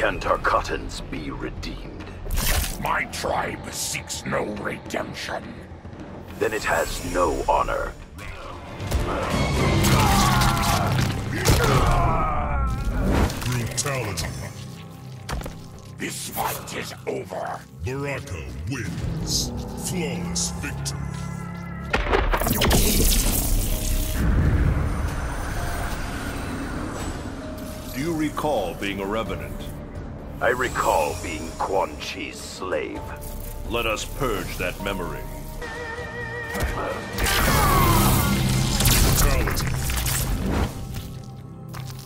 Tarkatans be redeemed? My tribe seeks no redemption. Then it has no honor. Brutality. This fight is over. Baraka wins. Flawless victory. Do you recall being a Revenant? I recall being Quan Chi's slave. Let us purge that memory. Brutality.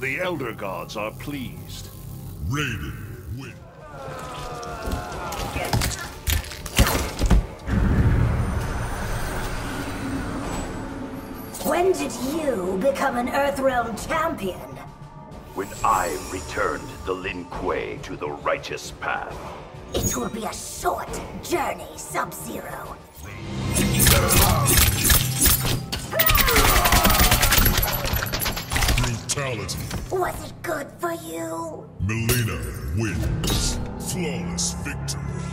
The Elder Gods are pleased. Raiden wins. When did you become an Earthrealm champion? When I returned the Lin Kuei to the righteous path. It will be a short journey, Sub-Zero. Brutality. Was it good for you? Mileena wins. Flawless victory.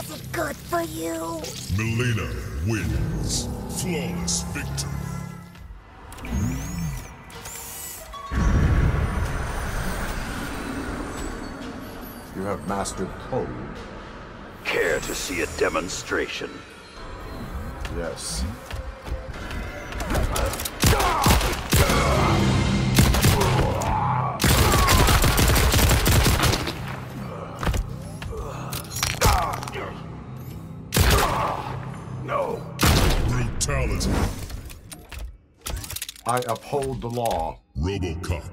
Was it good for you? Mileena wins. Flawless victory. You have mastered code. Care to see a demonstration? Yes. I uphold the law. Robocop